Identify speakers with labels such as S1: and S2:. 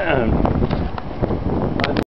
S1: Um,